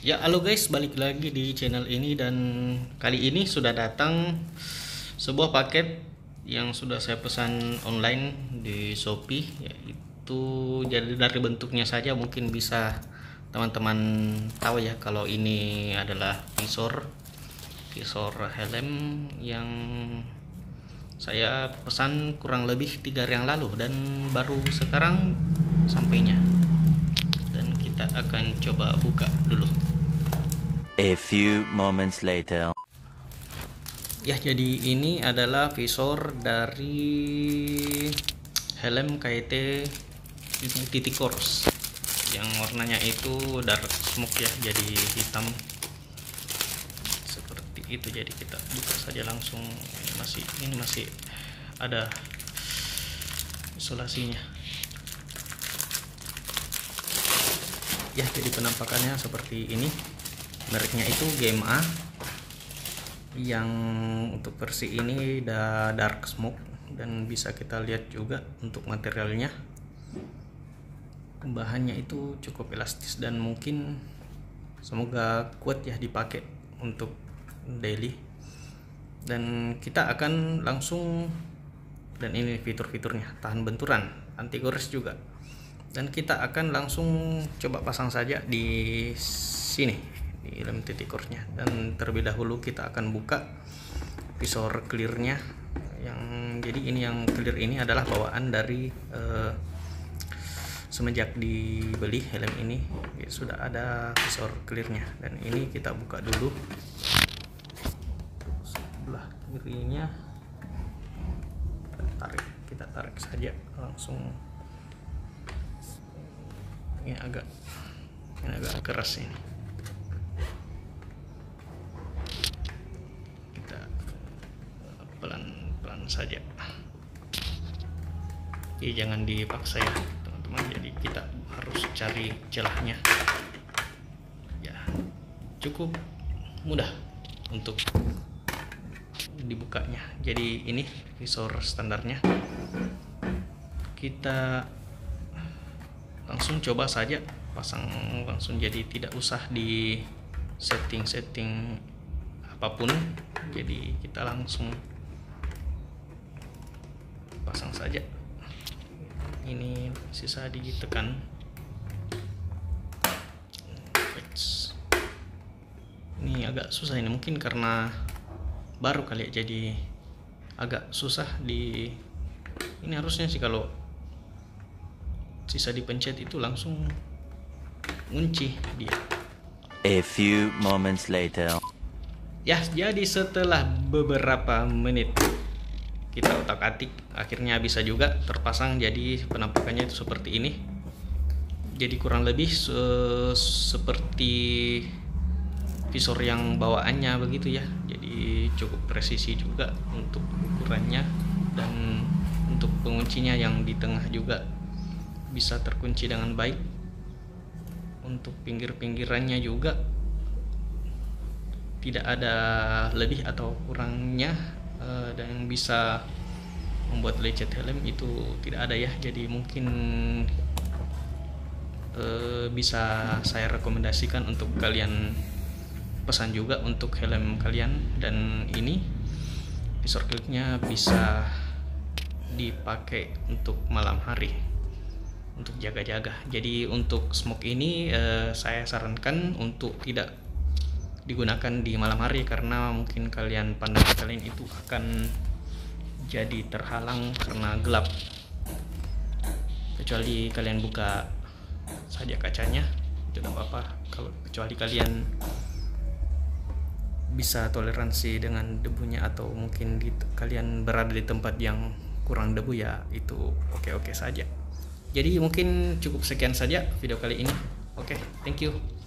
Ya halo guys balik lagi di channel ini dan kali ini sudah datang sebuah paket yang sudah saya pesan online di Shopee yaitu jadi dari bentuknya saja mungkin bisa teman-teman tahu ya kalau ini adalah visor visor helm yang saya pesan kurang lebih tiga hari yang lalu dan baru sekarang sampainya kita akan coba buka dulu A few moments later. Ya, jadi ini adalah visor dari helm KT titik course yang warnanya itu dark smoke ya, jadi hitam seperti itu. Jadi kita buka saja langsung. Ini masih ini masih ada isolasinya. Ya, jadi penampakannya seperti ini. Mereknya itu GMA yang untuk versi ini udah dark smoke. Dan bisa kita lihat juga untuk materialnya. Bahannya itu cukup elastis dan mungkin semoga kuat ya dipakai untuk daily. Dan kita akan langsung dan ini fitur-fiturnya tahan benturan. Anti gores juga dan kita akan langsung coba pasang saja di sini di lem titik course-nya dan terlebih dahulu kita akan buka visor clear-nya. Yang jadi ini yang clear ini adalah bawaan dari uh, semenjak dibeli helm ini ya, sudah ada visor clear-nya. Dan ini kita buka dulu. Sebelah kirinya kita tarik kita tarik saja langsung ini agak ini agak keras ini. Saja. Oke, jangan dipaksa ya teman-teman. Jadi kita harus cari celahnya. Ya cukup mudah untuk dibukanya. Jadi ini visor standarnya. Kita langsung coba saja pasang langsung jadi tidak usah di setting-setting apa pun jadi kita langsung pasang saja. Ini sisa ditekan. Ini agak susah ini mungkin karena baru kali ya jadi agak susah di ini harusnya sih kalau sisa dipencet itu langsung ngunci dia. A few moments later. Ya jadi setelah beberapa menit kita otak atik akhirnya bisa juga terpasang jadi penampakannya itu seperti ini. Jadi kurang lebih se seperti visor yang bawaannya begitu ya. Jadi cukup presisi juga untuk ukurannya dan untuk penguncinya yang di tengah juga bisa terkunci dengan baik. Untuk pinggir-pinggirannya juga tidak ada lebih atau kurangnya uh, dan bisa membuat lecet helm itu tidak ada ya. Jadi mungkin uh, bisa saya rekomendasikan untuk kalian pesan juga untuk helm kalian. Dan ini visor kliknya bisa dipakai untuk malam hari untuk jaga-jaga. Jadi untuk smoke ini uh, saya sarankan untuk tidak digunakan di malam hari karena mungkin kalian pandangan kalian itu akan jadi terhalang karena gelap. Kecuali kalian buka saja kacanya itu tidak apa-apa. Kalau kecuali kalian bisa toleransi dengan debunya atau mungkin di, kalian berada di tempat yang kurang debu ya itu oke-oke saja jadi mungkin cukup sekian saja video kali ini. Oke thank you